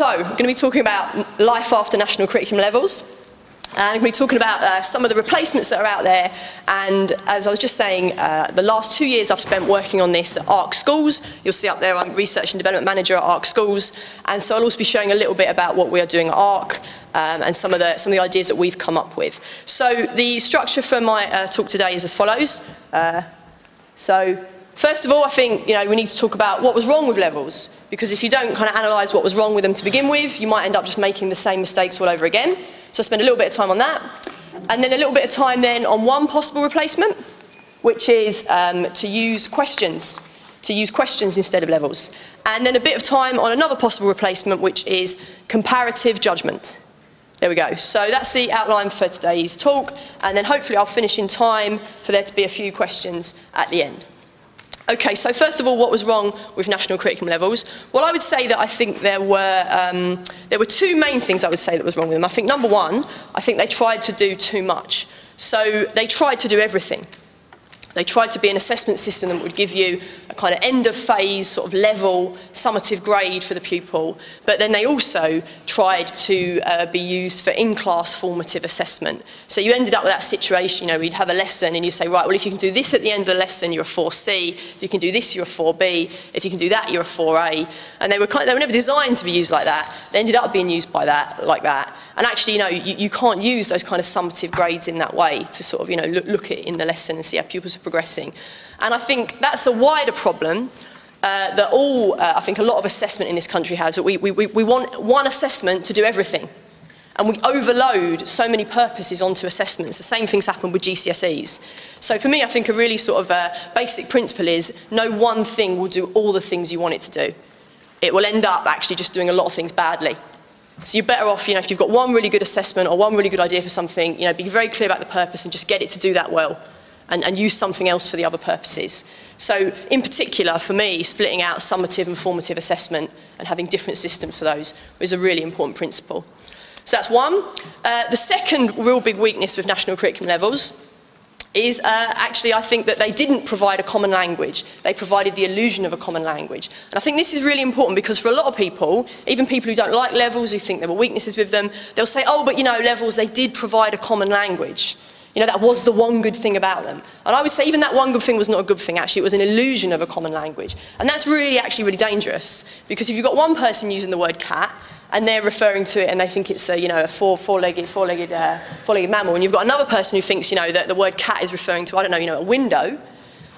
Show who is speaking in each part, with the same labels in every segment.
Speaker 1: So, I'm going to be talking about life after national curriculum levels. And I'm going to be talking about uh, some of the replacements that are out there. And as I was just saying, uh, the last two years I've spent working on this at Ark Schools. You'll see up there I'm Research and Development Manager at Ark Schools. And so I'll also be showing a little bit about what we are doing at Ark um, and some of, the, some of the ideas that we've come up with. So the structure for my uh, talk today is as follows. Uh, so First of all, I think you know, we need to talk about what was wrong with levels, because if you don't kind of analyse what was wrong with them to begin with, you might end up just making the same mistakes all over again. So I spend a little bit of time on that. And then a little bit of time then on one possible replacement, which is um, to use questions, to use questions instead of levels. And then a bit of time on another possible replacement, which is comparative judgment. There we go. So that's the outline for today's talk, and then hopefully I'll finish in time for there to be a few questions at the end. Okay, so first of all, what was wrong with national curriculum levels? Well, I would say that I think there were, um, there were two main things I would say that was wrong with them. I think number one, I think they tried to do too much. So they tried to do everything. They tried to be an assessment system that would give you a kind of end of phase sort of level summative grade for the pupil, but then they also tried to uh, be used for in-class formative assessment. So you ended up with that situation, you know, we'd have a lesson and you say, right, well, if you can do this at the end of the lesson, you're a 4C. If you can do this, you're a 4B. If you can do that, you're a 4A. And they were, kind of, they were never designed to be used like that. They ended up being used by that, like that. And actually, you know, you, you can't use those kind of summative grades in that way to sort of, you know, look, look at it in the lesson and see how pupils are progressing. And I think that's a wider problem uh, that all, uh, I think a lot of assessment in this country has, that we, we, we want one assessment to do everything. And we overload so many purposes onto assessments. The same things happen with GCSEs. So for me, I think a really sort of uh, basic principle is no one thing will do all the things you want it to do. It will end up actually just doing a lot of things badly. So you're better off, you know, if you've got one really good assessment or one really good idea for something, you know, be very clear about the purpose and just get it to do that well and, and use something else for the other purposes. So in particular, for me, splitting out summative and formative assessment and having different systems for those is a really important principle. So that's one. Uh, the second real big weakness with national curriculum levels is uh, actually I think that they didn't provide a common language. They provided the illusion of a common language. And I think this is really important because for a lot of people, even people who don't like levels, who think there were weaknesses with them, they'll say, oh, but you know, levels, they did provide a common language. You know, that was the one good thing about them. And I would say even that one good thing was not a good thing, actually. It was an illusion of a common language. And that's really, actually really dangerous. Because if you've got one person using the word cat, and they're referring to it and they think it's a, you know, a four, four-legged, four-legged, uh, four-legged mammal, and you've got another person who thinks, you know, that the word cat is referring to, I don't know, you know, a window,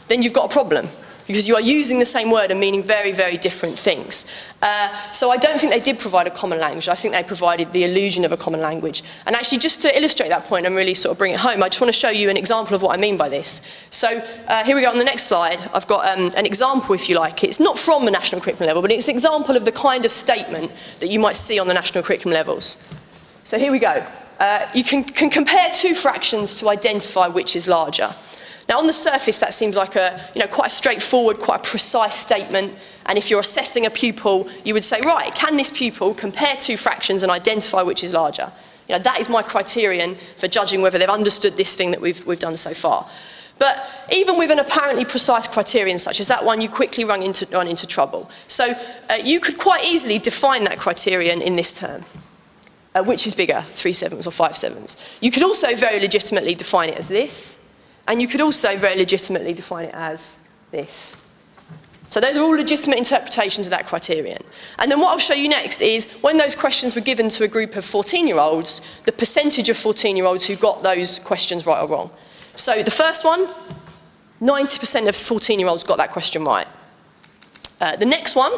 Speaker 1: then you've got a problem because you are using the same word and meaning very, very different things. Uh, so I don't think they did provide a common language. I think they provided the illusion of a common language. And actually, just to illustrate that point and really sort of bring it home, I just want to show you an example of what I mean by this. So uh, here we go on the next slide. I've got um, an example, if you like. It's not from the national curriculum level, but it's an example of the kind of statement that you might see on the national curriculum levels. So here we go. Uh, you can, can compare two fractions to identify which is larger. Now, on the surface, that seems like a, you know, quite a straightforward, quite a precise statement. And if you're assessing a pupil, you would say, right, can this pupil compare two fractions and identify which is larger? You know, that is my criterion for judging whether they've understood this thing that we've, we've done so far. But even with an apparently precise criterion such as that one, you quickly run into, run into trouble. So uh, you could quite easily define that criterion in this term. Uh, which is bigger, three sevens or five sevens? You could also very legitimately define it as this, and you could also very legitimately define it as this. So those are all legitimate interpretations of that criterion. And then what I'll show you next is when those questions were given to a group of 14-year-olds, the percentage of 14-year-olds who got those questions right or wrong. So the first one, 90% of 14-year-olds got that question right. Uh, the next one,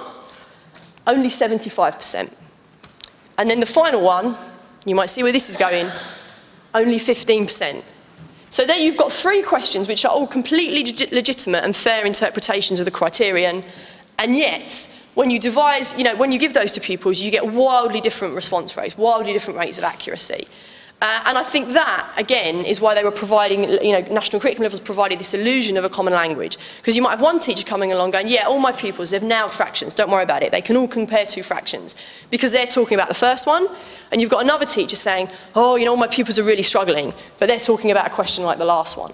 Speaker 1: only 75%. And then the final one, you might see where this is going, only 15%. So there you've got three questions which are all completely legit legitimate and fair interpretations of the criterion. And yet, when you devise, you know, when you give those to pupils, you get wildly different response rates, wildly different rates of accuracy. Uh, and I think that, again, is why they were providing, you know, national curriculum levels provided this illusion of a common language. Because you might have one teacher coming along going, yeah, all my pupils, they've nailed fractions, don't worry about it. They can all compare two fractions. Because they're talking about the first one, and you've got another teacher saying, oh, you know, all my pupils are really struggling, but they're talking about a question like the last one.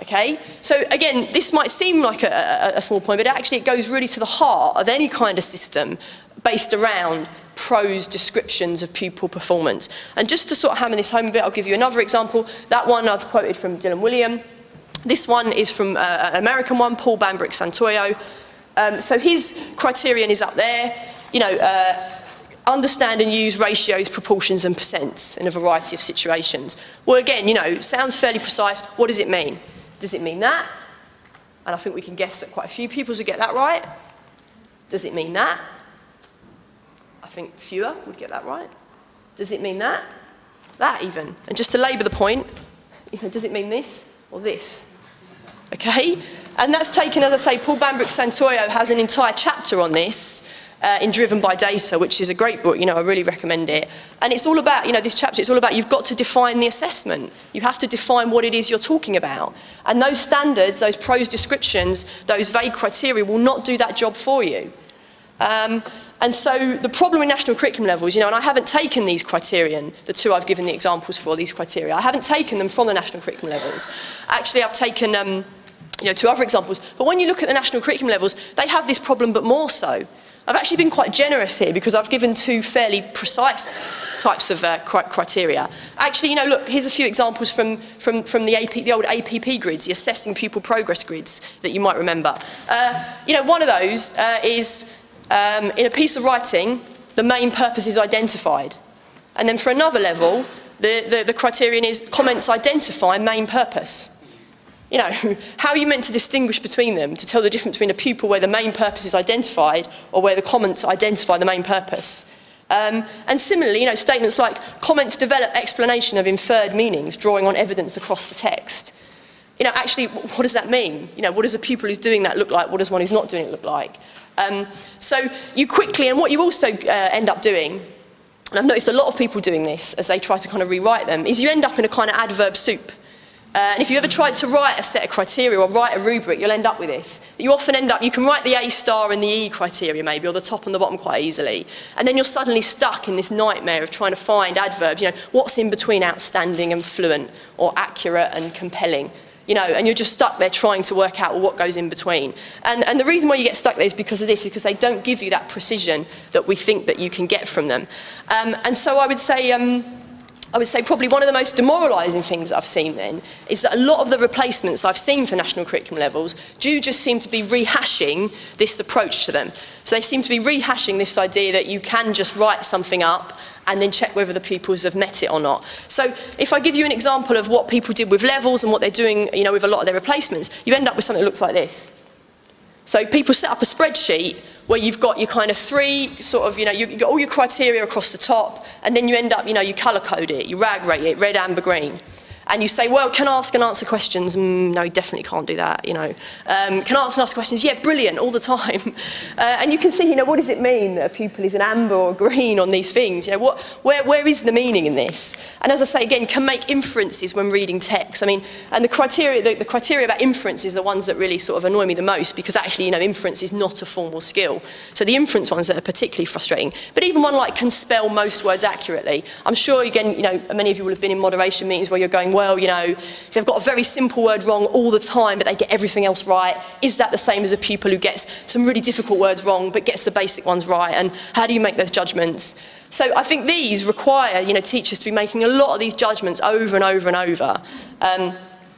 Speaker 1: Okay? So again, this might seem like a, a, a small point, but actually it goes really to the heart of any kind of system based around prose descriptions of pupil performance. And just to sort of hammer this home a bit, I'll give you another example. That one I've quoted from Dylan Wiliam. This one is from uh, an American one, Paul Bambrick Santoyo. Um, so his criterion is up there. You know, uh, understand and use ratios, proportions and percents in a variety of situations. Well, again, you know, sounds fairly precise. What does it mean? Does it mean that? And I think we can guess that quite a few people would get that right. Does it mean that? Think fewer would get that right. Does it mean that? That even. And just to labour the point, you know, does it mean this or this? Okay? And that's taken, as I say, Paul Bambrick Santoyo has an entire chapter on this uh, in Driven by Data, which is a great book, you know, I really recommend it. And it's all about, you know, this chapter, it's all about you've got to define the assessment. You have to define what it is you're talking about. And those standards, those prose descriptions, those vague criteria will not do that job for you. Um, and so the problem with national curriculum levels, you know, and I haven't taken these criterion, the two I've given the examples for, these criteria, I haven't taken them from the national curriculum levels. Actually, I've taken, um, you know, two other examples. But when you look at the national curriculum levels, they have this problem, but more so. I've actually been quite generous here because I've given two fairly precise types of uh, criteria. Actually, you know, look, here's a few examples from, from, from the, AP, the old APP grids, the assessing pupil progress grids that you might remember. Uh, you know, one of those uh, is um, in a piece of writing, the main purpose is identified. And then for another level, the, the, the criterion is comments identify main purpose you know, how are you meant to distinguish between them to tell the difference between a pupil where the main purpose is identified or where the comments identify the main purpose? Um, and similarly, you know, statements like comments develop explanation of inferred meanings, drawing on evidence across the text. You know, actually, what does that mean? You know, what does a pupil who's doing that look like? What does one who's not doing it look like? Um, so you quickly, and what you also uh, end up doing, and I've noticed a lot of people doing this as they try to kind of rewrite them, is you end up in a kind of adverb soup. Uh, and if you ever tried to write a set of criteria or write a rubric, you'll end up with this. You often end up, you can write the A star and the E criteria maybe, or the top and the bottom quite easily. And then you're suddenly stuck in this nightmare of trying to find adverbs. You know, what's in between outstanding and fluent, or accurate and compelling? you know, and you're just stuck there trying to work out what goes in between. And, and the reason why you get stuck there is because of this, is because they don't give you that precision that we think that you can get from them. Um, and so I would say, um, I would say probably one of the most demoralising things I've seen then is that a lot of the replacements I've seen for national curriculum levels do just seem to be rehashing this approach to them. So they seem to be rehashing this idea that you can just write something up and then check whether the pupils have met it or not. So if I give you an example of what people did with levels and what they're doing you know, with a lot of their replacements, you end up with something that looks like this. So people set up a spreadsheet where you've got your kind of three sort of, you know, you've got all your criteria across the top, and then you end up, you know, you colour code it, you rag rate it, red, amber, green. And you say, well, can ask and answer questions? Mm, no, definitely can't do that, you know. Um, can answer and ask questions? Yeah, brilliant, all the time. Uh, and you can see, you know, what does it mean that a pupil is an amber or green on these things? You know, what, where, where is the meaning in this? And as I say, again, can make inferences when reading text. I mean, and the criteria, the, the criteria about inference is the ones that really sort of annoy me the most because actually, you know, inference is not a formal skill. So the inference ones that are particularly frustrating. But even one like can spell most words accurately. I'm sure, again, you know, many of you will have been in moderation meetings where you're going, well, you know, they've got a very simple word wrong all the time, but they get everything else right, is that the same as a pupil who gets some really difficult words wrong, but gets the basic ones right? And how do you make those judgments? So I think these require, you know, teachers to be making a lot of these judgments over and over and over. Um,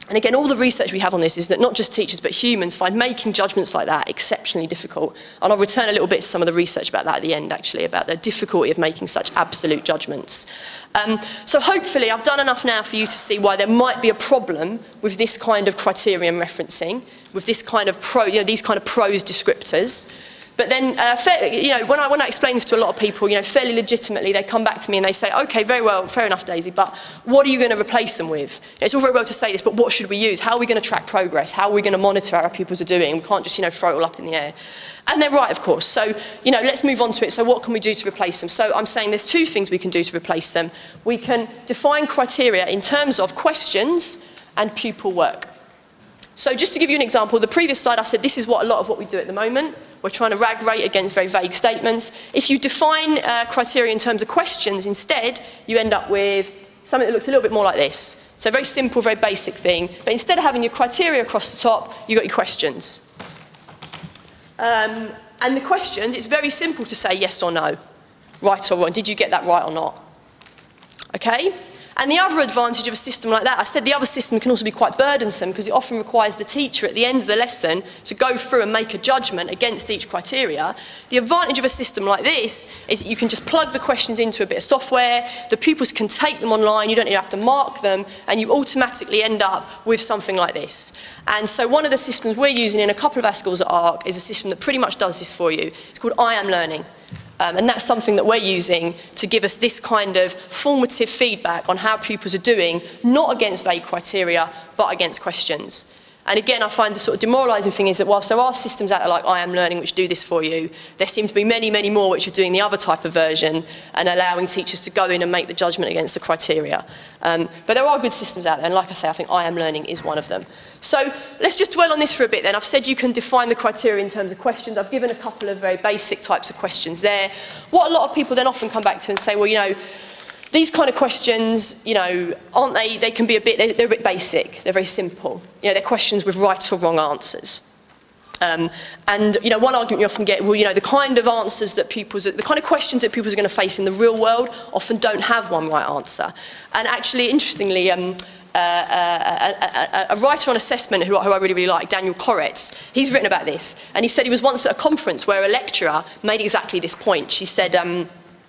Speaker 1: And again, all the research we have on this is that not just teachers but humans find making judgments like that exceptionally difficult. And I'll return a little bit to some of the research about that at the end, actually, about the difficulty of making such absolute judgments. Um, so hopefully I've done enough now for you to see why there might be a problem with this kind of criterion referencing, with this kind of pro, you know, these kind of prose descriptors. But then, uh, fair, you know, when I, when I explain this to a lot of people, you know, fairly legitimately, they come back to me and they say, okay, very well, fair enough, Daisy, but what are you going to replace them with? It's all very well to say this, but what should we use? How are we going to track progress? How are we going to monitor how our pupils are doing? We can't just, you know, throw it all up in the air. And they're right, of course. So, you know, let's move on to it. So what can we do to replace them? So I'm saying there's two things we can do to replace them. We can define criteria in terms of questions and pupil work. So just to give you an example, the previous slide I said this is what a lot of what we do at the moment. We're trying to rag rate against very vague statements. If you define uh, criteria in terms of questions instead, you end up with something that looks a little bit more like this. So very simple, very basic thing. But instead of having your criteria across the top, you've got your questions. Um, and the questions, it's very simple to say yes or no. right or wrong. Did you get that right or not? Okay? And the other advantage of a system like that, I said the other system can also be quite burdensome because it often requires the teacher at the end of the lesson to go through and make a judgment against each criteria. The advantage of a system like this is that you can just plug the questions into a bit of software, the pupils can take them online, you don't even have to mark them, and you automatically end up with something like this. And so one of the systems we're using in a couple of our schools at Ark is a system that pretty much does this for you. It's called I Am Learning. Um, and that's something that we're using to give us this kind of formative feedback on how pupils are doing, not against vague criteria, but against questions. And again, I find the sort of demoralising thing is that whilst there are systems out there like I Am Learning which do this for you, there seem to be many, many more which are doing the other type of version and allowing teachers to go in and make the judgment against the criteria. Um, but there are good systems out there, and like I say, I think I Am Learning is one of them. So let's just dwell on this for a bit then. I've said you can define the criteria in terms of questions. I've given a couple of very basic types of questions there. What a lot of people then often come back to and say, well, you know, these kind of questions, you know, aren't they, they can be a bit, they're, they're a bit basic, they're very simple. You know, they're questions with right or wrong answers. Um, and you know, one argument you often get, well, you know, the kind of answers that pupils, the kind of questions that pupils are going to face in the real world often don't have one right answer. And actually, interestingly, um, uh, uh, a, a, a, writer on assessment who, who I really, really like, Daniel Koretz, he's written about this. And he said he was once at a conference where a lecturer made exactly this point. She said, um,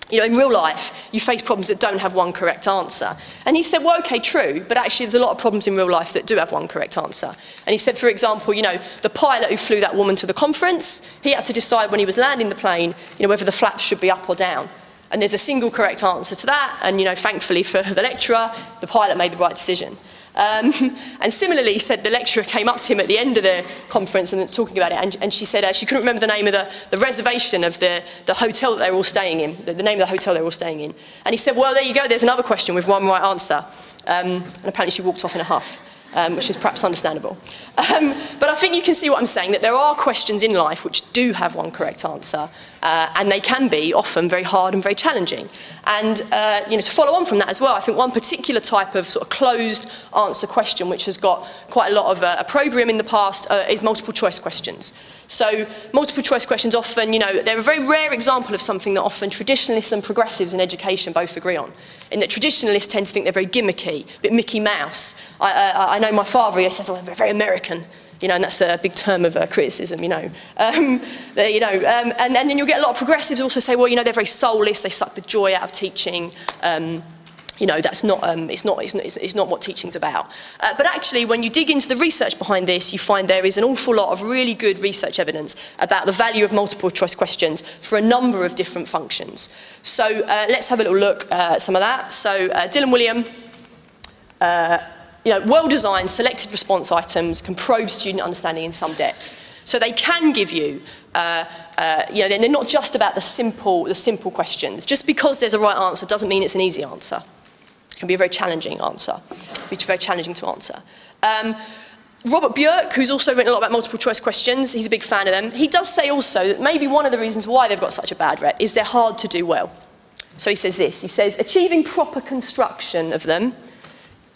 Speaker 1: you know, in real life, you face problems that don't have one correct answer. And he said, well, okay, true, but actually there's a lot of problems in real life that do have one correct answer. And he said, for example, you know, the pilot who flew that woman to the conference, he had to decide when he was landing the plane, you know, whether the flaps should be up or down. And there's a single correct answer to that, and, you know, thankfully for the lecturer, the pilot made the right decision. Um, and similarly, he said the lecturer came up to him at the end of the conference and talking about it, and, and she said uh, she couldn't remember the name of the, the reservation of the, the hotel that they were all staying in, the, the name of the hotel they were all staying in. And he said, well, there you go, there's another question with one right answer. Um, and apparently she walked off in a huff um, which is perhaps understandable. Um, but I think you can see what I'm saying, that there are questions in life which do have one correct answer, uh, and they can be often very hard and very challenging. And uh, you know, to follow on from that as well, I think one particular type of sort of closed answer question, which has got quite a lot of uh, opprobrium in the past, uh, is multiple choice questions. So multiple choice questions often, you know, they're a very rare example of something that often traditionalists and progressives in education both agree on. In that traditionalists tend to think they're very gimmicky, a bit Mickey Mouse. I, I, I know my father, he says, oh, they're very American. You know, and that's a big term of uh, criticism, you know. Um, you know um, and, and then you'll get a lot of progressives also say, well, you know, they're very soulless, they suck the joy out of teaching. Um, you know, that's not, um, it's, not, it's, not, it's not what teaching's about. Uh, but actually, when you dig into the research behind this, you find there is an awful lot of really good research evidence about the value of multiple choice questions for a number of different functions. So uh, let's have a little look uh, at some of that. So uh, Dylan Wiliam, uh, you know, well-designed selected response items can probe student understanding in some depth. So they can give you uh, uh, you know, they're not just about the simple, the simple questions. Just because there's a right answer doesn't mean it's an easy answer. Can be a very challenging answer, be very challenging to answer. Um, Robert Björk, who's also written a lot about multiple choice questions, he's a big fan of them. He does say also that maybe one of the reasons why they've got such a bad rep is they're hard to do well. So he says this, he says, achieving proper construction of them,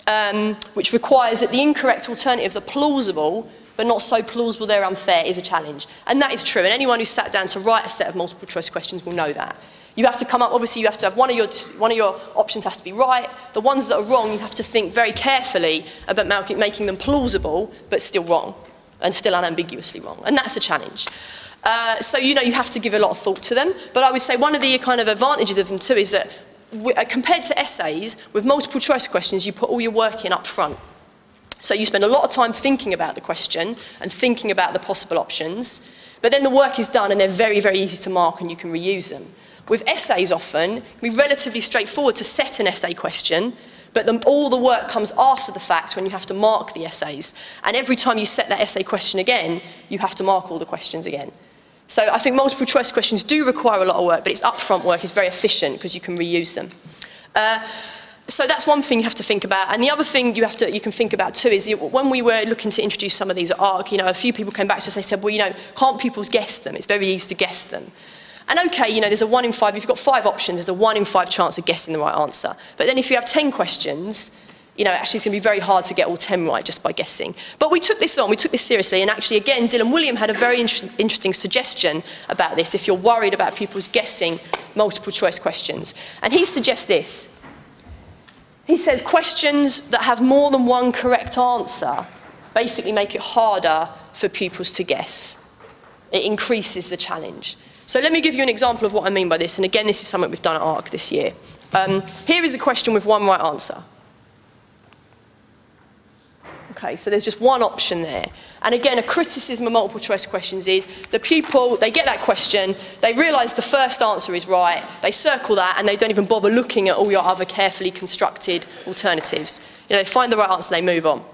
Speaker 1: um, which requires that the incorrect alternatives are plausible, but not so plausible they're unfair, is a challenge. And that is true, and anyone who's sat down to write a set of multiple choice questions will know that. You have to come up, obviously you have to have one of your, one of your options has to be right. The ones that are wrong, you have to think very carefully about making them plausible, but still wrong, and still unambiguously wrong. And that's a challenge. Uh, so, you know, you have to give a lot of thought to them. But I would say one of the kind of advantages of them too is that uh, compared to essays, with multiple choice questions, you put all your work in up front. So you spend a lot of time thinking about the question and thinking about the possible options, but then the work is done and they're very, very easy to mark and you can reuse them. With essays often, it can be relatively straightforward to set an essay question, but the, all the work comes after the fact when you have to mark the essays. And every time you set that essay question again, you have to mark all the questions again. So I think multiple choice questions do require a lot of work, but it's upfront work, it's very efficient because you can reuse them. Uh, so that's one thing you have to think about. And the other thing you have to you can think about too is when we were looking to introduce some of these at ARC, you know, a few people came back to us and said, well, you know, can't pupils guess them? It's very easy to guess them. And okay, you know, there's a one in five, if you've got five options, there's a one in five chance of guessing the right answer. But then if you have 10 questions, you know, actually it's going to be very hard to get all 10 right just by guessing. But we took this on, we took this seriously, and actually, again, Dylan Wiliam had a very inter interesting suggestion about this if you're worried about pupils guessing multiple choice questions. And he suggests this. He says questions that have more than one correct answer basically make it harder for pupils to guess. It increases the challenge. So let me give you an example of what I mean by this, and again, this is something we've done at Ark this year. Um, here is a question with one right answer. Okay, so there's just one option there. And again, a criticism of multiple choice questions is the pupil, they get that question, they realise the first answer is right, they circle that, and they don't even bother looking at all your other carefully constructed alternatives. You know, they find the right answer, they move on.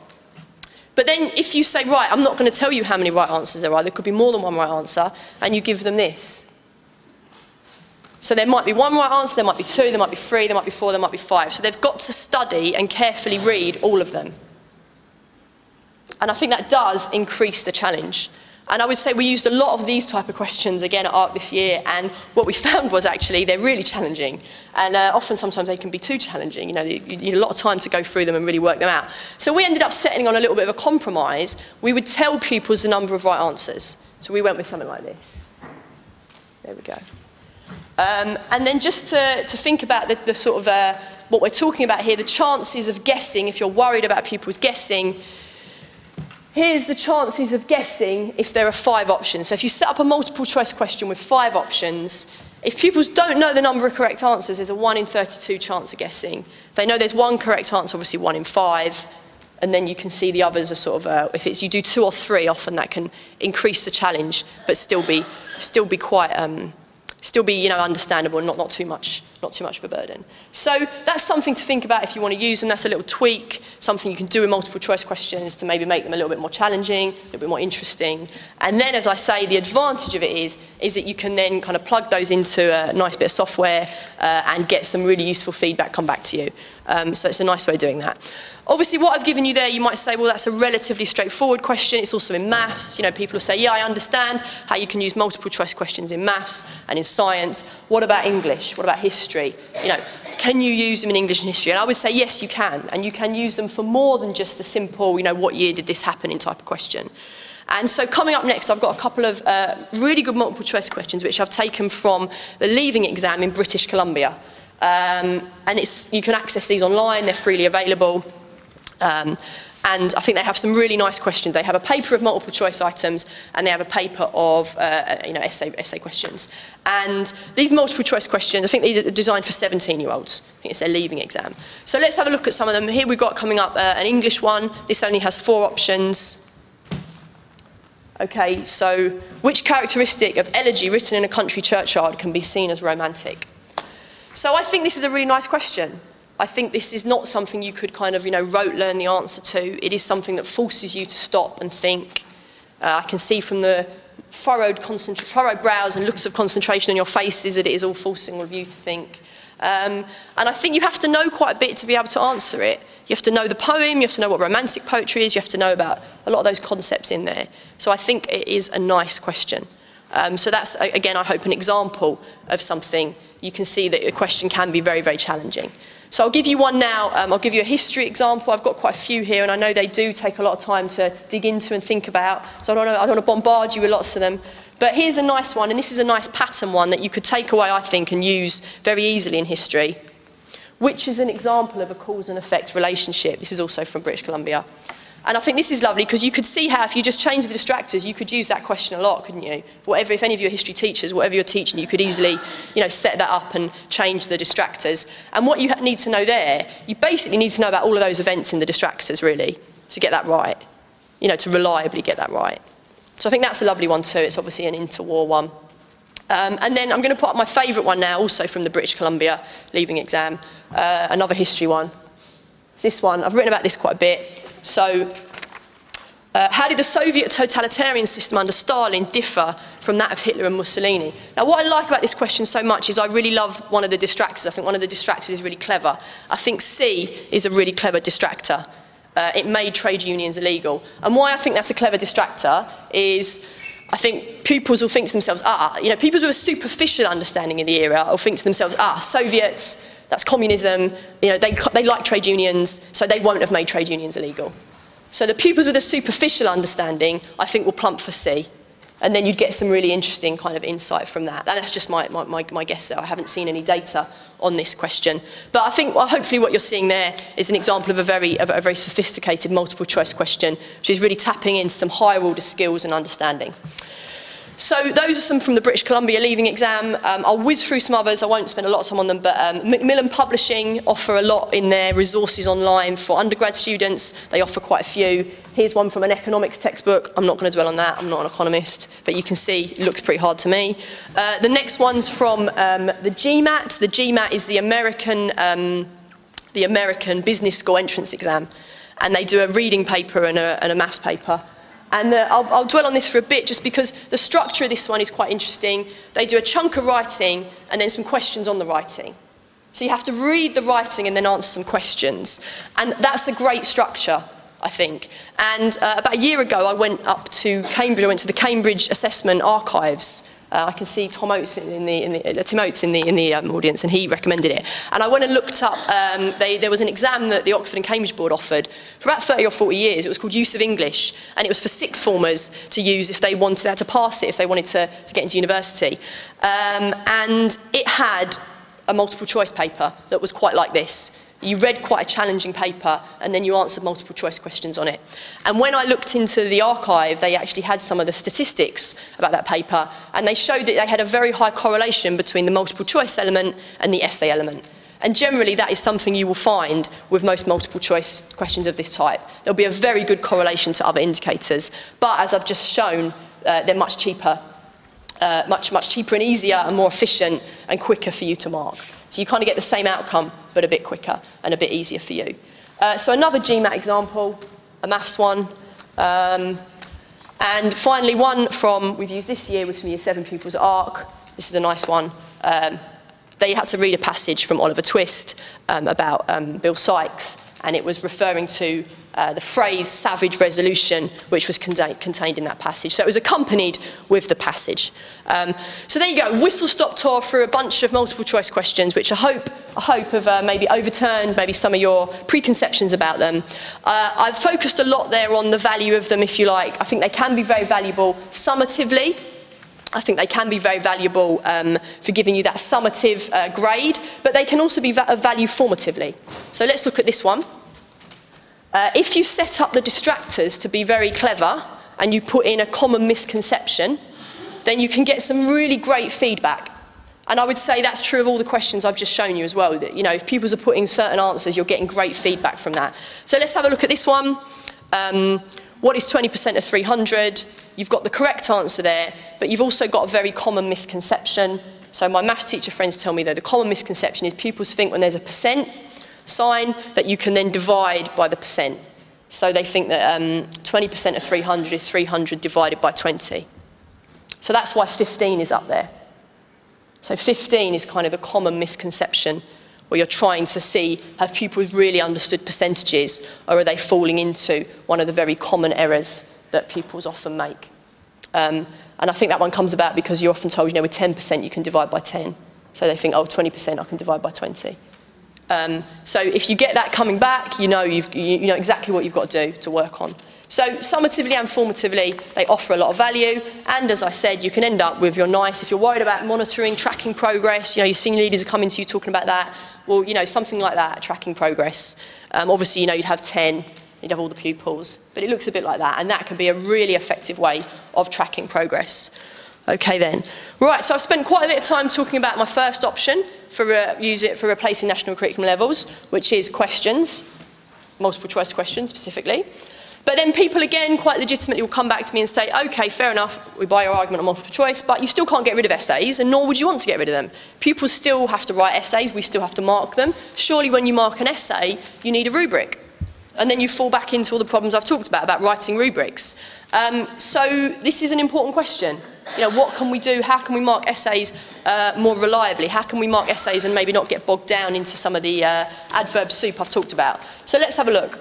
Speaker 1: But then if you say, right, I'm not going to tell you how many right answers there are, there could be more than one right answer, and you give them this. So there might be one right answer, there might be two, there might be three, there might be four, there might be five. So they've got to study and carefully read all of them. And I think that does increase the challenge. And I would say we used a lot of these type of questions again at ARC this year, and what we found was actually they're really challenging. And uh, often sometimes they can be too challenging. You know, you, you need a lot of time to go through them and really work them out. So we ended up settling on a little bit of a compromise. We would tell pupils the number of right answers. So we went with something like this. There we go. Um, and then just to, to think about the, the sort of uh, what we're talking about here, the chances of guessing, if you're worried about pupils guessing, here's the chances of guessing if there are five options. So if you set up a multiple choice question with five options, if pupils don't know the number of correct answers, there's a 1 in 32 chance of guessing. If they know there's one correct answer, obviously 1 in 5, and then you can see the others are sort of, uh, if it's you do two or three, often that can increase the challenge, but still be, still be quite, um, still be, you know, understandable, not, not too much not too much of a burden. So that's something to think about if you want to use them. That's a little tweak, something you can do in multiple choice questions to maybe make them a little bit more challenging, a little bit more interesting. And then, as I say, the advantage of it is, is that you can then kind of plug those into a nice bit of software uh, and get some really useful feedback come back to you. Um, so it's a nice way of doing that. Obviously, what I've given you there, you might say, well, that's a relatively straightforward question. It's also in maths. You know, people will say, yeah, I understand how you can use multiple choice questions in maths and in science. What about English? What about history? history. You know, can you use them in English and history? And I would say, yes, you can. And you can use them for more than just a simple, you know, what year did this happen in type of question. And so coming up next, I've got a couple of uh, really good multiple choice questions, which I've taken from the leaving exam in British Columbia. Um, and it's, you can access these online, they're freely available. Um, and I think they have some really nice questions. They have a paper of multiple choice items and they have a paper of uh, you know, essay, essay questions. And these multiple choice questions, I think these are designed for 17 year olds. I think it's their leaving exam. So let's have a look at some of them. Here we've got coming up uh, an English one. This only has four options. Okay, so which characteristic of elegy written in a country churchyard can be seen as romantic? So I think this is a really nice question. I think this is not something you could kind of, you know, rote learn the answer to. It is something that forces you to stop and think. Uh, I can see from the furrowed, furrowed brows and looks of concentration on your faces that it is all forcing all of you to think. Um, and I think you have to know quite a bit to be able to answer it. You have to know the poem, you have to know what romantic poetry is, you have to know about a lot of those concepts in there. So I think it is a nice question. Um, so that's, again, I hope, an example of something you can see that a question can be very, very challenging. So I'll give you one now. Um, I'll give you a history example. I've got quite a few here, and I know they do take a lot of time to dig into and think about. So I don't, know, I don't want to bombard you with lots of them. But here's a nice one, and this is a nice pattern one that you could take away, I think, and use very easily in history, which is an example of a cause and effect relationship. This is also from British Columbia. And I think this is lovely because you could see how if you just change the distractors, you could use that question a lot, couldn't you? Whatever, if any of your history teachers, whatever you're teaching, you could easily, you know, set that up and change the distractors. And what you need to know there, you basically need to know about all of those events in the distractors, really, to get that right. You know, to reliably get that right. So I think that's a lovely one too. It's obviously an interwar one. Um, and then I'm going to put up my favourite one now, also from the British Columbia leaving exam, uh, another history one. This one, I've written about this quite a bit. So, uh, how did the Soviet totalitarian system under Stalin differ from that of Hitler and Mussolini? Now, what I like about this question so much is I really love one of the distractors. I think one of the distractors is really clever. I think C is a really clever distractor. Uh, it made trade unions illegal. And why I think that's a clever distractor is I think pupils will think to themselves, ah, you know, people with a superficial understanding of the era will think to themselves, ah, Soviets, That's communism. You know, they, they like trade unions, so they won't have made trade unions illegal. So the pupils with a superficial understanding, I think, will plump for C. And then you'd get some really interesting kind of insight from that. And that's just my, my, my, my guess. I haven't seen any data on this question. But I think well, hopefully what you're seeing there is an example of a very, of a very sophisticated multiple choice question, which is really tapping into some higher order skills and understanding. So those are some from the British Columbia leaving exam. Um, I'll whiz through some others. I won't spend a lot of time on them, but um, Macmillan Publishing offer a lot in their resources online for undergrad students. They offer quite a few. Here's one from an economics textbook. I'm not going to dwell on that. I'm not an economist, but you can see it looks pretty hard to me. Uh, the next one's from um, the GMAT. The GMAT is the American, um, the American Business School entrance exam. And they do a reading paper and a, and a maths paper. And the, I'll, I'll dwell on this for a bit just because the structure of this one is quite interesting. They do a chunk of writing and then some questions on the writing. So you have to read the writing and then answer some questions. And that's a great structure, I think. And uh, about a year ago, I went up to Cambridge. I went to the Cambridge Assessment Archives uh, I can see Tom Oates in the, in the uh, Tim Oates in the, in the um, audience, and he recommended it. And I went and looked up, um, they, there was an exam that the Oxford and Cambridge Board offered for about 30 or 40 years. It was called Use of English, and it was for sixth formers to use if they wanted, they had to pass it if they wanted to, to get into university. Um, and it had a multiple choice paper that was quite like this. you read quite a challenging paper and then you answered multiple choice questions on it. And when I looked into the archive, they actually had some of the statistics about that paper and they showed that they had a very high correlation between the multiple choice element and the essay element. And generally that is something you will find with most multiple choice questions of this type. There'll be a very good correlation to other indicators, but as I've just shown, uh, they're much cheaper, uh, much, much cheaper and easier and more efficient and quicker for you to mark. So you kind of get the same outcome, but a bit quicker and a bit easier for you. Uh, so another GMAT example, a maths one. Um, and finally, one from, we've used this year with some year seven pupils at Ark. This is a nice one. Um, they had to read a passage from Oliver Twist um, about um, Bill Sikes, and it was referring to uh, the phrase savage resolution, which was contained in that passage. So it was accompanied with the passage. Um, so there you go, whistle-stop tour through a bunch of multiple choice questions, which I hope, I hope have uh, maybe overturned maybe some of your preconceptions about them. Uh, I've focused a lot there on the value of them, if you like. I think they can be very valuable summatively, I think they can be very valuable um, for giving you that summative uh, grade, but they can also be of value formatively. So let's look at this one. Uh, if you set up the distractors to be very clever and you put in a common misconception, then you can get some really great feedback. And I would say that's true of all the questions I've just shown you as well. That, you know, if pupils are putting certain answers, you're getting great feedback from that. So let's have a look at this one. Um, what is 20% of 300? You've got the correct answer there, but you've also got a very common misconception. So my maths teacher friends tell me that the common misconception is pupils think when there's a percent, sign that you can then divide by the percent. So they think that 20% um, of 300 is 300 divided by 20. So that's why 15 is up there. So 15 is kind of the common misconception where you're trying to see have pupils really understood percentages or are they falling into one of the very common errors that pupils often make. Um, and I think that one comes about because you're often told, you know, with 10% you can divide by 10. So they think, oh, 20% I can divide by 20. Um, so if you get that coming back, you know, you've, you know exactly what you've got to do to work on. So summatively and formatively, they offer a lot of value. And as I said, you can end up with your nice, if you're worried about monitoring, tracking progress, you know, your senior leaders are coming to you talking about that. Well, you know, something like that, tracking progress. Um, obviously, you know, you'd have 10, you'd have all the pupils, but it looks a bit like that. And that can be a really effective way of tracking progress. Okay then. Right, so I've spent quite a bit of time talking about my first option for uh, use it for replacing national curriculum levels, which is questions, multiple choice questions specifically. But then people again quite legitimately will come back to me and say, okay, fair enough, we buy your argument on multiple choice, but you still can't get rid of essays, and nor would you want to get rid of them. Pupils still have to write essays, we still have to mark them. Surely when you mark an essay, you need a rubric. And then you fall back into all the problems I've talked about, about writing rubrics. Um, so this is an important question. You know, what can we do? How can we mark essays uh, more reliably? How can we mark essays and maybe not get bogged down into some of the uh, adverb soup I've talked about? So let's have a look.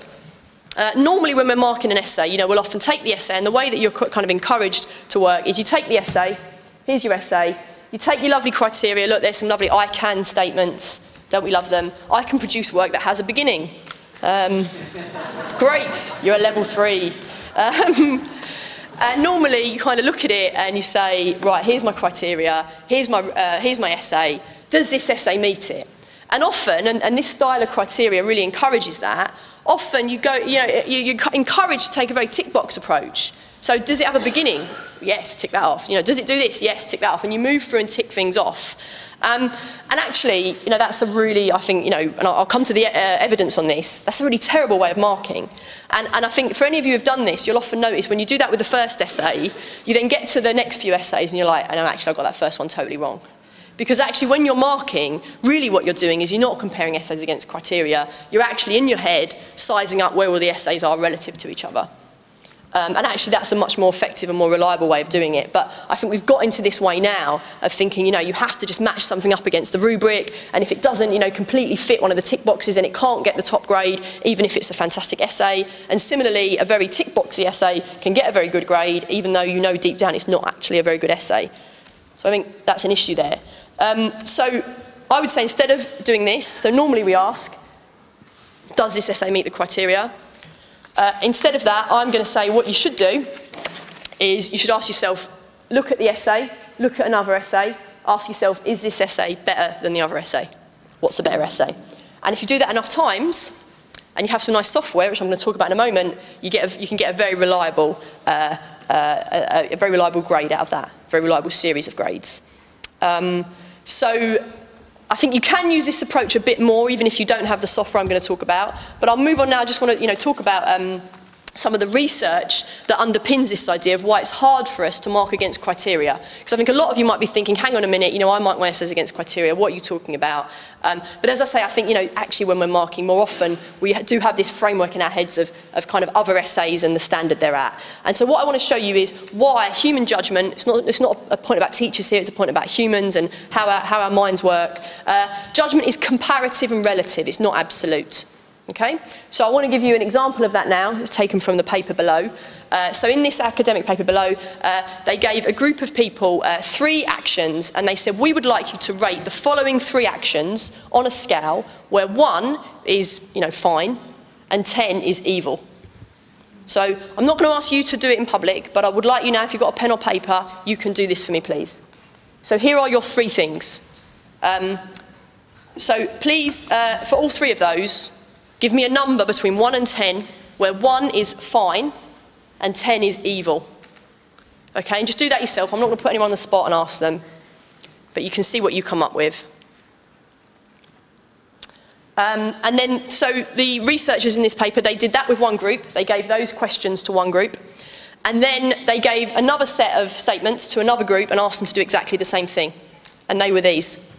Speaker 1: Uh, normally when we're marking an essay, you know, we'll often take the essay and the way that you're kind of encouraged to work is you take the essay, here's your essay, you take your lovely criteria, look, there's some lovely I can statements, don't we love them? I can produce work that has a beginning. Um, great, you're at level three. Um, And normally you kind of look at it and you say, right, here's my criteria, here's my, uh, here's my essay, does this essay meet it? And often, and, and this style of criteria really encourages that, often you go, you know, you, you're encouraged to take a very tick box approach. So does it have a beginning? Yes, tick that off. You know, does it do this? Yes, tick that off. And you move through and tick things off. Um, and actually, you know, that's a really, I think, you know, and I'll, I'll come to the uh, evidence on this, that's a really terrible way of marking. And, and I think for any of you who've done this, you'll often notice when you do that with the first essay, you then get to the next few essays and you're like, I know actually I got that first one totally wrong. Because actually when you're marking, really what you're doing is you're not comparing essays against criteria. You're actually in your head sizing up where all the essays are relative to each other. Um, and actually, that's a much more effective and more reliable way of doing it. But I think we've got into this way now of thinking, you know, you have to just match something up against the rubric. And if it doesn't, you know, completely fit one of the tick boxes, then it can't get the top grade, even if it's a fantastic essay. And similarly, a very tick boxy essay can get a very good grade, even though you know deep down it's not actually a very good essay. So I think that's an issue there. Um, so I would say instead of doing this, so normally we ask, does this essay meet the criteria? Uh, instead of that, I'm going to say what you should do is you should ask yourself, look at the essay, look at another essay, ask yourself, is this essay better than the other essay? What's the better essay? And if you do that enough times, and you have some nice software, which I'm going to talk about in a moment, you, get a, you can get a very reliable, uh, uh, a, a, very reliable grade out of that, very reliable series of grades. Um, so I think you can use this approach a bit more, even if you don't have the software I'm going to talk about. But I'll move on now. I just want to you know, talk about um, some of the research that underpins this idea of why it's hard for us to mark against criteria. Because I think a lot of you might be thinking, hang on a minute, you know, I mark my essays against criteria, what are you talking about? Um, but as I say, I think, you know, actually when we're marking more often, we do have this framework in our heads of, of kind of other essays and the standard they're at. And so what I want to show you is why human judgment, it's not, it's not a point about teachers here, it's a point about humans and how our, how our minds work. Uh, judgment is comparative and relative, it's not absolute. Okay? So I want to give you an example of that now. It's taken from the paper below. Uh, so in this academic paper below, uh, they gave a group of people uh, three actions and they said, we would like you to rate the following three actions on a scale where one is, you know, fine and 10 is evil. So I'm not going to ask you to do it in public, but I would like you now, if you've got a pen or paper, you can do this for me, please. So here are your three things. Um, so please, uh, for all three of those, Give me a number between 1 and 10 where 1 is fine and 10 is evil. Okay, and just do that yourself. I'm not going to put anyone on the spot and ask them, but you can see what you come up with. Um, and then, so the researchers in this paper, they did that with one group. They gave those questions to one group. And then they gave another set of statements to another group and asked them to do exactly the same thing. And they were these.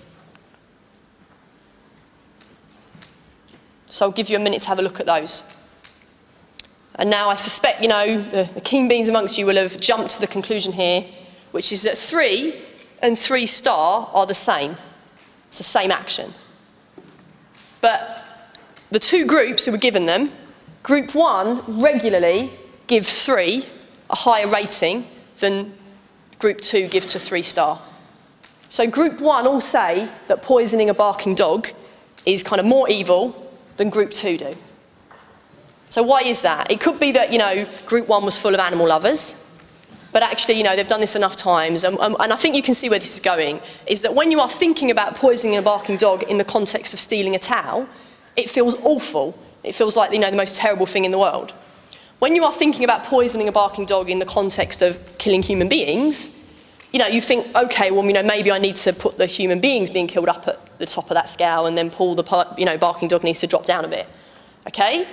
Speaker 1: So I'll give you a minute to have a look at those. And now I suspect, you know, the, the keen beans amongst you will have jumped to the conclusion here, which is that three and three star are the same. It's the same action. But the two groups who were given them, group one regularly give three a higher rating than group two give to three star. So group one all say that poisoning a barking dog is kind of more evil than group two do. So why is that? It could be that, you know, group one was full of animal lovers, but actually, you know, they've done this enough times, and, um, and, I think you can see where this is going, is that when you are thinking about poisoning a barking dog in the context of stealing a towel, it feels awful. It feels like, you know, the most terrible thing in the world. When you are thinking about poisoning a barking dog in the context of killing human beings, you know, you think, okay, well, you know, maybe I need to put the human beings being killed up at the top of that scale and then pull the, you know, barking dog needs to drop down a bit. Okay?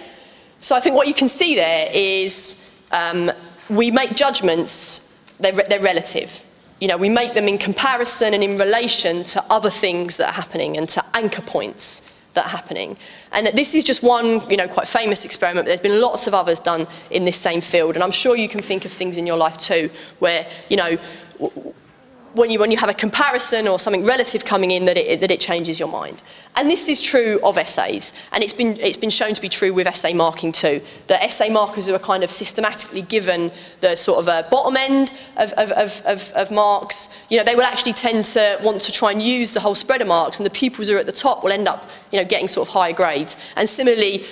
Speaker 1: So I think what you can see there is um, we make judgments, they're, they're relative. You know, we make them in comparison and in relation to other things that are happening and to anchor points that are happening. And this is just one, you know, quite famous experiment. There's been lots of others done in this same field, and I'm sure you can think of things in your life too, where, you know, when you, when you have a comparison or something relative coming in that it, that it changes your mind. And this is true of essays, and it's been, it's been shown to be true with essay marking too, that essay markers are kind of systematically given the sort of a bottom end of, of, of, of, of marks. You know, they will actually tend to want to try and use the whole spread of marks, and the pupils who are at the top will end up you know, getting sort of higher grades. And similarly,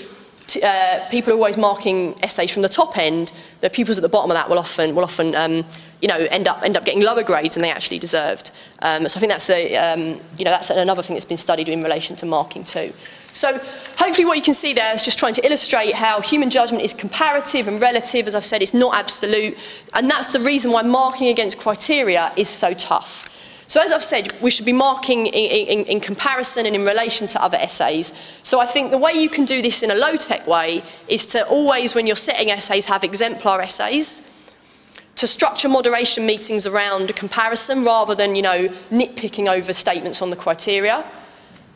Speaker 1: uh, people are always marking essays from the top end, the pupils at the bottom of that will often, will often um, you know, end up, end up getting lower grades than they actually deserved. Um, so I think that's, a, um, you know, that's another thing that's been studied in relation to marking too. So hopefully what you can see there is just trying to illustrate how human judgment is comparative and relative, as I've said, it's not absolute. And that's the reason why marking against criteria is so tough. So as I've said, we should be marking in, in, in, comparison and in relation to other essays. So I think the way you can do this in a low-tech way is to always, when you're setting essays, have exemplar essays to structure moderation meetings around comparison rather than, you know, nitpicking over statements on the criteria.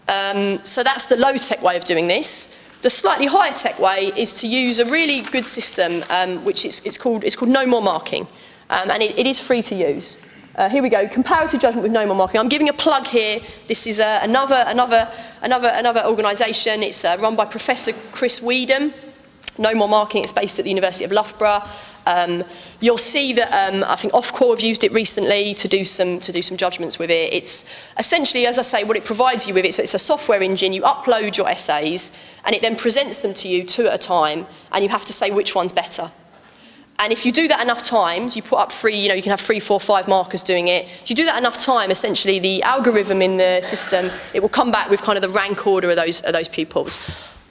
Speaker 1: Um, so that's the low-tech way of doing this. The slightly higher tech way is to use a really good system, um, which is it's called, it's called no more marking, um, and it, it is free to use. Uh, here we go, comparative judgment with no more marking. I'm giving a plug here. This is uh, another, another, another, another organisation. It's uh, run by Professor Chris Wheadon. No more marking. It's based at the University of Loughborough. Um, you'll see that um, I think Ofcore have used it recently to do some to do some judgments with it. It's essentially, as I say, what it provides you with. It's, it's a software engine. You upload your essays, and it then presents them to you two at a time, and you have to say which one's better. And if you do that enough times, you put up three, you know, you can have three, four, five markers doing it. If you do that enough time, essentially the algorithm in the system, it will come back with kind of the rank order of those, of those pupils.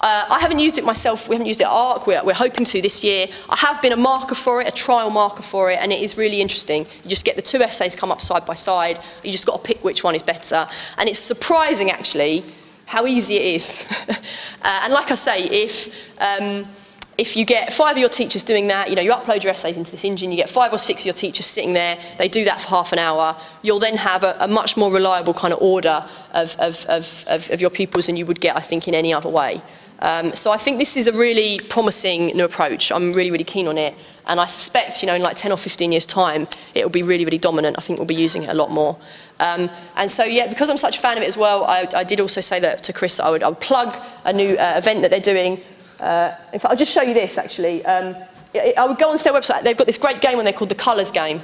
Speaker 1: Uh, I haven't used it myself, we haven't used it at Ark, we're, we're hoping to this year. I have been a marker for it, a trial marker for it, and it is really interesting. You just get the two essays come up side by side, you just got to pick which one is better. And it's surprising, actually, how easy it is. uh, and like I say, if... Um, if you get five of your teachers doing that, you know, you upload your essays into this engine, you get five or six of your teachers sitting there, they do that for half an hour, you'll then have a, a much more reliable kind of order of, of, of, of, of your pupils than you would get, I think, in any other way. Um, so I think this is a really promising new approach. I'm really, really keen on it. And I suspect, you know, in like 10 or 15 years' time, it will be really, really dominant. I think we'll be using it a lot more. Um, and so, yeah, because I'm such a fan of it as well, I, I did also say that to Chris I would, I would plug a new uh, event that they're doing. Uh, in fact, I'll just show you this, actually. Um, I would go onto their website. They've got this great game on there called the Colours Game.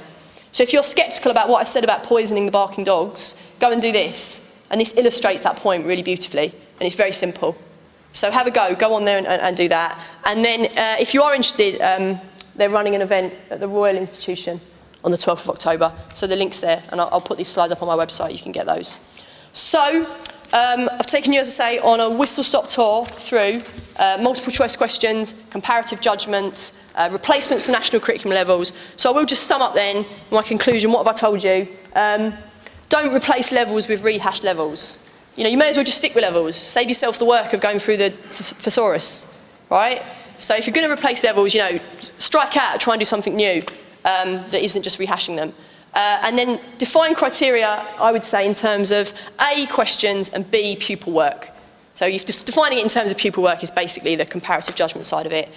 Speaker 1: So if you're sceptical about what I said about poisoning the barking dogs, go and do this. And this illustrates that point really beautifully. And it's very simple. So have a go, go on there and, and do that. And then uh, if you are interested, um, they're running an event at the Royal Institution on the 12th of October. So the link's there, and I'll, I'll put these slides up on my website, you can get those. So um, I've taken you, as I say, on a whistle-stop tour through uh, multiple choice questions, comparative judgments, uh, replacements to national curriculum levels. So I will just sum up then my conclusion. What have I told you? Um, don't replace levels with rehashed levels. You know, you may as well just stick with levels. Save yourself the work of going through the thesaurus, right? So if you're going to replace levels, you know, strike out, try and do something new um, that isn't just rehashing them. Uh, and then define criteria, I would say, in terms of A, questions, and B, pupil work. So defining it in terms of pupil work is basically the comparative judgment side of it.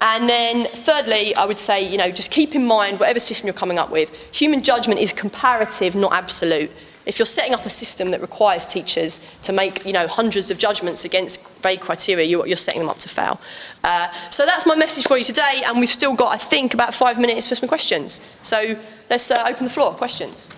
Speaker 1: And then thirdly, I would say, you know, just keep in mind, whatever system you're coming up with, human judgment is comparative, not absolute. If you're setting up a system that requires teachers to make you know hundreds of judgments against vague criteria, you, you're setting them up to fail. Uh, so that's my message for you today, and we've still got, I think, about five minutes for some questions. So let's uh, open the floor. Questions.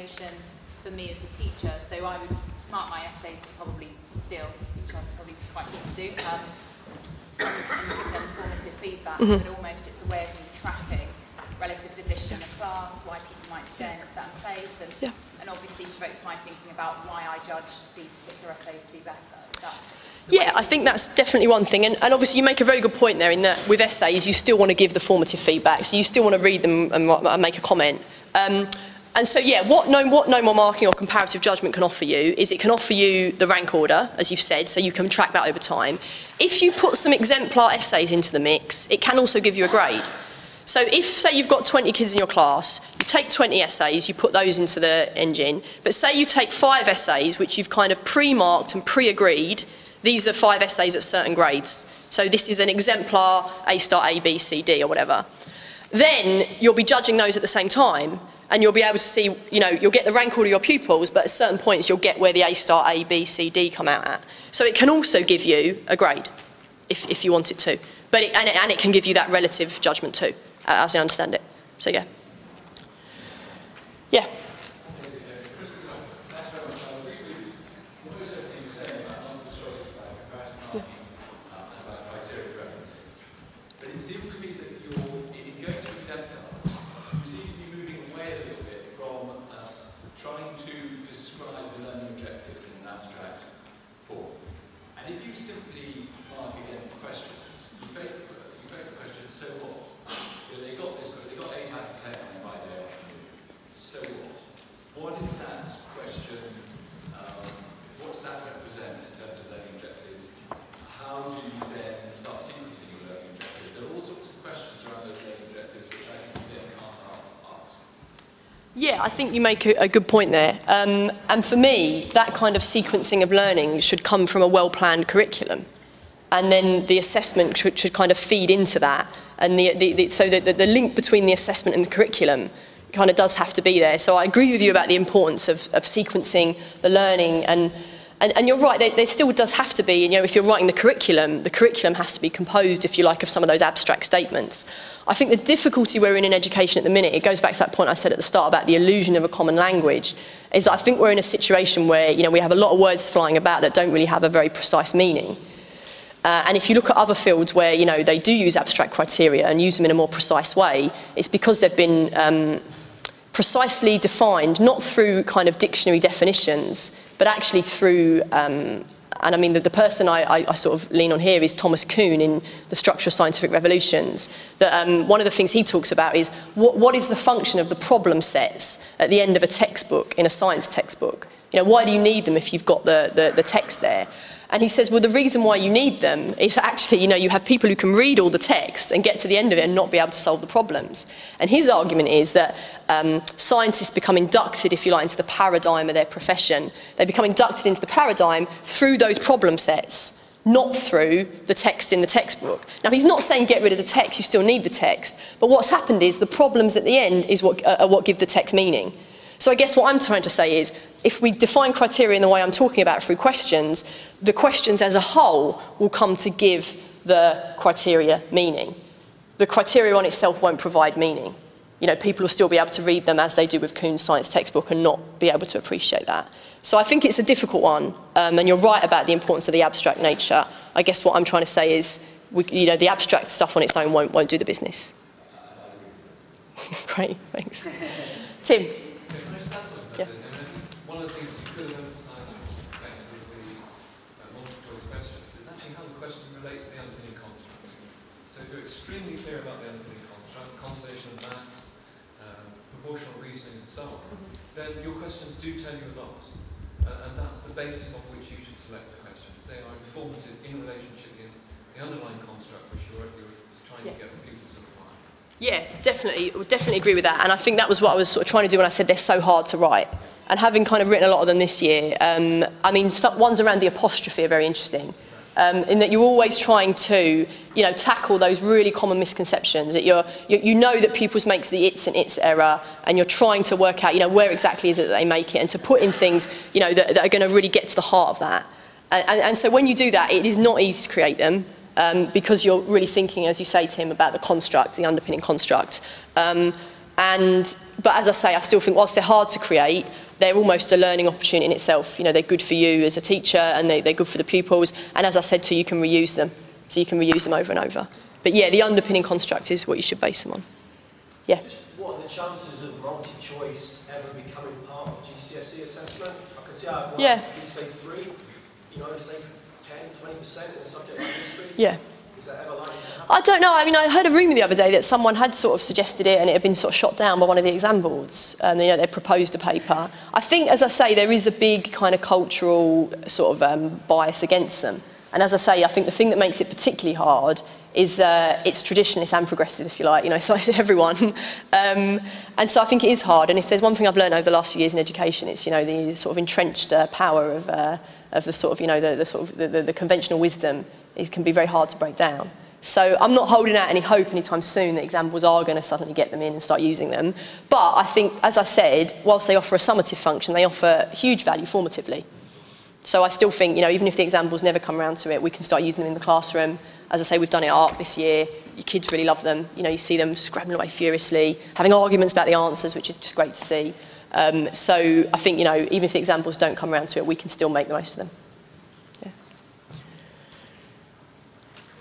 Speaker 2: Information for me as a teacher? So I would mark my essays probably still, which I'm probably quite keen to do, um, and, and, give them formative feedback, mm -hmm. but almost it's a way of me tracking relative position in the class, why people might stay in a certain place, and,
Speaker 1: yeah.
Speaker 2: and obviously provokes my thinking about why I judge these particular essays to be better.
Speaker 1: Yeah, I think that's definitely one thing. And, and, obviously you make a very good point there in that with essays, you still want to give the formative feedback. So you still want to read them and, and make a comment. Um, and so, yeah, what no, what no more marking or comparative judgment can offer you is it can offer you the rank order, as you've said, so you can track that over time. If you put some exemplar essays into the mix, it can also give you a grade. So if, say, you've got 20 kids in your class, you take 20 essays, you put those into the engine, but say you take five essays, which you've kind of pre-marked and pre-agreed, these are five essays at certain grades. So this is an exemplar A star A, B, C, D or whatever. Then you'll be judging those at the same time and you'll be able to see, you know, you'll get the rank order of your pupils, but at certain points you'll get where the A star A, B, C, D come out at. So it can also give you a grade if, if you want it to. But it, and, it, and it can give you that relative judgment too, as I understand it. So yeah. Yeah. Yeah, I think you make a, a good point there. Um, and for me, that kind of sequencing of learning should come from a well-planned curriculum. And then the assessment should, should kind of feed into that. And the, the, the, so the, the, the link between the assessment and the curriculum kind of does have to be there. So I agree with you about the importance of, of sequencing the learning and and, and, you're right, there, there, still does have to be, you know, if you're writing the curriculum, the curriculum has to be composed, if you like, of some of those abstract statements. I think the difficulty we're in in education at the minute, it goes back to that point I said at the start about the illusion of a common language, is I think we're in a situation where, you know, we have a lot of words flying about that don't really have a very precise meaning. Uh, and if you look at other fields where, you know, they do use abstract criteria and use them in a more precise way, it's because they've been um, precisely defined, not through kind of dictionary definitions, but actually through, um, and I mean, the, the person I, I, I sort of lean on here is Thomas Kuhn in The Structure of Scientific Revolutions. That um, one of the things he talks about is what, what is the function of the problem sets at the end of a textbook, in a science textbook? You know, why do you need them if you've got the, the, the text there? And he says, well, the reason why you need them is actually, you know, you have people who can read all the text and get to the end of it and not be able to solve the problems. And his argument is that um, scientists become inducted, if you like, into the paradigm of their profession. They become inducted into the paradigm through those problem sets, not through the text in the textbook. Now, he's not saying get rid of the text, you still need the text. But what's happened is the problems at the end is what, uh, are what give the text meaning. So I guess what I'm trying to say is, if we define criteria in the way I'm talking about through questions, the questions as a whole will come to give the criteria meaning. The criteria on itself won't provide meaning. You know, people will still be able to read them as they do with Kuhn's science textbook and not be able to appreciate that. So I think it's a difficult one, um, and you're right about the importance of the abstract nature. I guess what I'm trying to say is, we, you know, the abstract stuff on its own won't, won't do the business. Great, thanks. Tim.
Speaker 3: Yeah. One of the things you could have emphasised from the effects of the uh, multiple choice questions is actually how the question relates to the underpinning construct. So if you're extremely clear about underpinning of mass, um, proportional reasoning and so on, mm-hmm. then your questions do tell you a lot. Uh, and that's the basis on which you should select the questions. They are informative in relationship to the underlying construct which you're, you're trying yeah. to get
Speaker 1: yeah, definitely, definitely agree with that. And I think that was what I was sort of trying to do when I said they're so hard to write. And having kind of written a lot of them this year, um, I mean, ones around the apostrophe are very interesting. um, in that you're always trying to you know, tackle those really common misconceptions that you're, you, you know that pupils make the its and its error and you're trying to work out, you know, where exactly is it that they make it and to put in things, you know, that, that are going to really get to the heart of that. And, and, and so when you do that, it is not easy to create them um, because you're really thinking, as you say, Tim, about the construct, the underpinning construct. Um, and, but as I say, I still think whilst they're hard to create, they're almost a learning opportunity in itself. You know, they're good for you as a teacher and they, they're good for the pupils. And as I said to you, you can reuse them. So you can reuse them over and over. But yeah, the underpinning construct is what you should base them on. Yeah.
Speaker 4: Just what are the chances of multi-choice ever becoming part of GCSE assessment? I can see how it
Speaker 1: yeah.
Speaker 4: say three, you know, say 10, 20% in a subject like history.
Speaker 1: Yeah. I don't know. I mean, I heard a rumour the other day that someone had sort of suggested it and it had been sort of shot down by one of the exam boards. Um, you know, they proposed a paper. I think, as I say, there is a big kind of cultural sort of um, bias against them. And as I say, I think the thing that makes it particularly hard is uh, it's traditionalist and progressive, if you like, you know, so it's everyone. Um, and so I think it is hard. And if there's one thing I've learned over the last few years in education, it's, you know, the sort of entrenched uh, power of, uh, of the sort of, you know, the, the sort of the, the, the conventional wisdom it can be very hard to break down. So I'm not holding out any hope anytime soon that exam boards are going to suddenly get them in and start using them. But I think, as I said, whilst they offer a summative function, they offer huge value formatively. So I still think, you know, even if the exam boards never come around to it, we can start using them in the classroom. As I say, we've done it at Ark this year. Your kids really love them. You know, you see them scrabbling away furiously, having arguments about the answers, which is just great to see. Um, so I think, you know, even if the exam boards don't come around to it, we can still make the most of them. Yeah.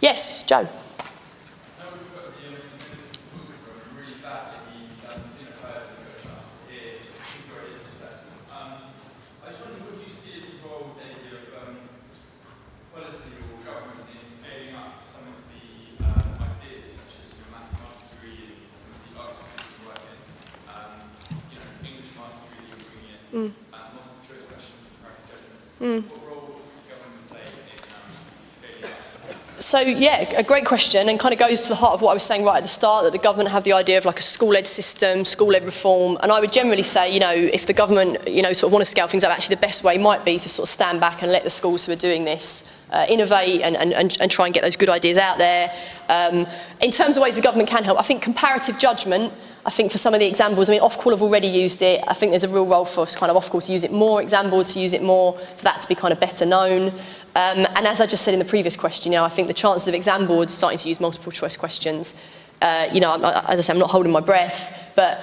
Speaker 1: Yes, Joe.
Speaker 5: Mm. multiple choice questions and judgments. Mm.
Speaker 1: So yeah, a great question and kind of goes to the heart of what I was saying right at the start, that the government have the idea of like a school-led system, school-led reform, and I would generally say, you know, if the government, you know, sort of want to scale things up, actually the best way might be to sort of stand back and let the schools who are doing this uh, innovate and, and, and, and try and get those good ideas out there. Um, in terms of ways the government can help, I think comparative judgment, I think for some of the examples, I mean, Ofqual have already used it. I think there's a real role for kind of Ofqual to use it more, exam boards to use it more, for that to be kind of better known. Um, and as I just said in the previous question, you know, I think the chances of exam boards starting to use multiple choice questions, uh, you know, as I say, I'm not holding my breath, but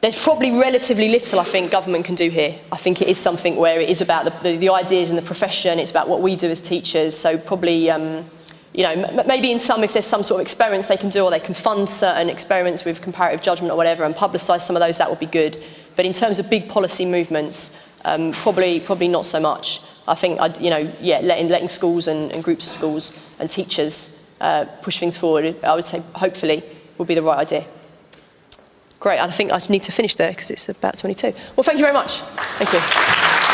Speaker 1: there's probably relatively little I think government can do here. I think it is something where it is about the, the, the ideas in the profession, it's about what we do as teachers, so probably, um, you know, maybe in some, if there's some sort of experiments they can do or they can fund certain experiments with comparative judgment or whatever and publicise some of those, that would be good. But in terms of big policy movements, um, probably, probably not so much. I think, I'd, you know, yeah, letting, letting schools and, and groups of schools and teachers uh, push things forward, I would say hopefully would be the right idea. Great, and I think I need to finish there because it's about 22. Well, thank you very much. Thank you.